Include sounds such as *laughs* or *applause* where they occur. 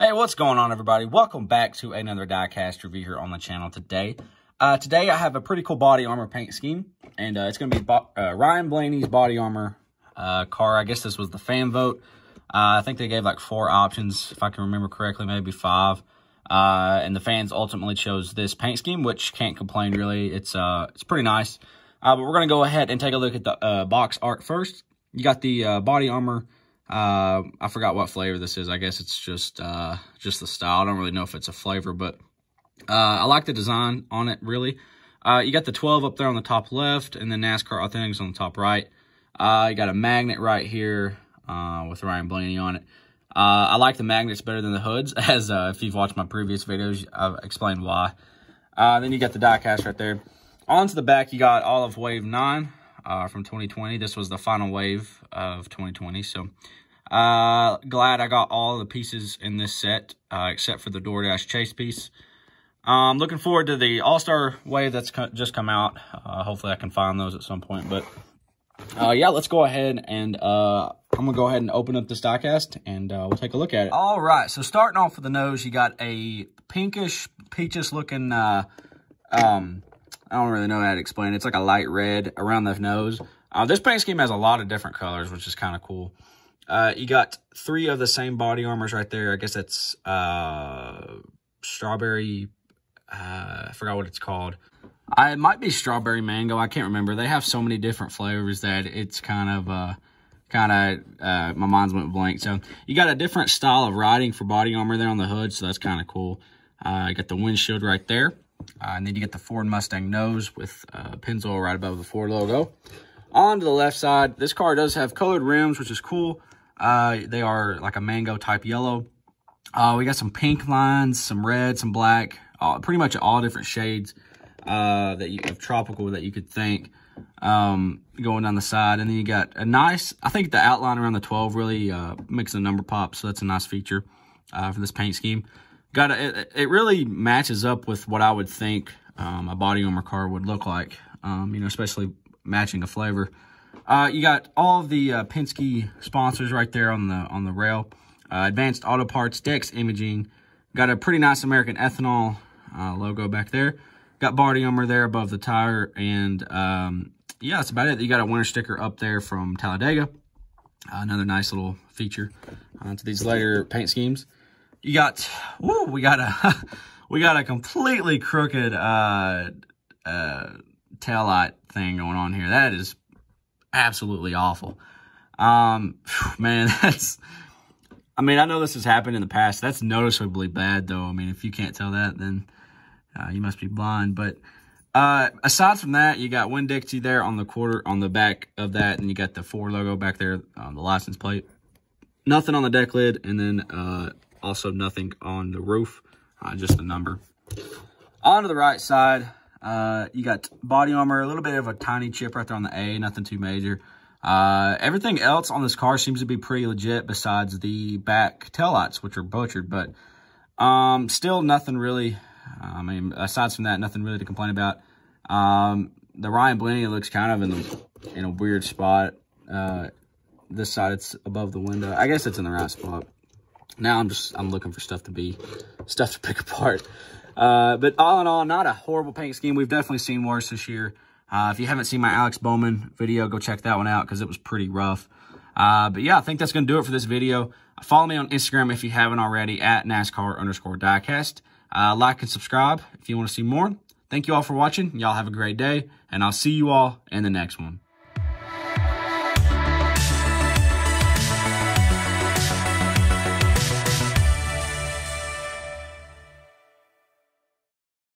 Hey, what's going on, everybody? Welcome back to another diecast review here on the channel today. Uh, today, I have a pretty cool BodyArmor paint scheme, and uh, it's going to be uh, Ryan Blaney's BodyArmor uh, car. I guess this was the fan vote. Uh, I think they gave like four options, if I can remember correctly, maybe five. Uh, and the fans ultimately chose this paint scheme, which can't complain, really. It's it's pretty nice. but we're going to go ahead and take a look at the box art first. You got the BodyArmor uh, I forgot what flavor this is. I guess it's just uh, just the style. I don't really know if it's a flavor, but uh, I like the design on it, really. Uh, you got the 12 up there on the top left, and then NASCAR Authentics on the top right. Uh, you got a magnet right here uh, with Ryan Blaney on it. I like the magnets better than the hoods, *laughs* as if you've watched my previous videos, I've explained why. then you got the die cast right there. Onto the back, you got Olive Wave 9 from 2020. This was the final wave of 2020, so uh, glad I got all the pieces in this set, uh, except for the DoorDash chase piece. Um, looking forward to the All-Star wave that's co just come out. Uh, hopefully I can find those at some point. But, uh, yeah, let's go ahead and, uh, I'm going to go ahead and open up this diecast and, uh, we'll take a look at it. All right, so starting off with the nose, you got a pinkish, peachish looking, uh, um, I don't really know how to explain it. It's like a light red around the nose. Uh, this paint scheme has a lot of different colors, which is kind of cool. Uh, you got three of the same BodyArmors right there. I guess that's uh, strawberry. Uh, I forgot what it's called. I, it might be strawberry mango. I can't remember. They have so many different flavors that it's kind of, uh, kind of, uh, my mind's went blank. So you got a different style of riding for BodyArmor there on the hood. So that's kind of cool. Uh, got the windshield right there. Uh, and then you get the Ford Mustang nose with uh, Pennzoil right above the Ford logo. On to the left side, this car does have colored rims, which is cool. Uh, they are like a mango type yellow. Uh, we got some pink lines, some red, some black, pretty much all different shades uh, that you, of tropical that you could think um, going down the side. And then you got a nice, I think the outline around the 12 really uh, makes the number pop. So that's a nice feature uh, for this paint scheme. Got a, it, it, really matches up with what I would think um, a BodyArmor car would look like, um, you know, especially matching a flavor. Uh, you got all the uh, Penske sponsors right there on the on the rail. Uh, Advanced Auto Parts, Dex Imaging. Got a pretty nice American Ethanol uh, logo back there. Got BodyArmor there above the tire. And um, yeah, that's about it. You got a winter sticker up there from Talladega. another nice little feature uh, to these later paint schemes. You got, woo, we got a, *laughs* we got a completely crooked uh, uh, tail light thing going on here. That is absolutely awful. Um, man, *laughs* that's, I mean, I know this has happened in the past. That's noticeably bad, though. I mean, if you can't tell that, then uh, you must be blind. But uh, aside from that, you got Winn-Dixie there on the quarter, on the back of that, and you got the Ford logo back there on the license plate. Nothing on the deck lid, and then uh, also nothing on the roof, uh, just the number. On to the right side, uh, you got BodyArmor, a little bit of a tiny chip right there on the A, nothing too major. Uh, everything else on this car seems to be pretty legit besides the back taillights, which are butchered, but um, still nothing really, I mean, aside from that, nothing really to complain about. Um, the Ryan Blaney looks kind of in the in a weird spot. Uh, this side, it's above the window. I guess it's in the right spot. Now I'm just, I'm looking for stuff to be, stuff to *laughs* pick apart. Uh, but all in all, not a horrible paint scheme. We've definitely seen worse this year. Uh, if you haven't seen my Alex Bowman video, go check that one out because it was pretty rough. Uh, but yeah, I think that's going to do it for this video. Follow me on Instagram if you haven't already at NASCAR underscore diecast. Uh, like and subscribe if you want to see more. Thank you all for watching. Y'all have a great day, and I'll see you all in the next one.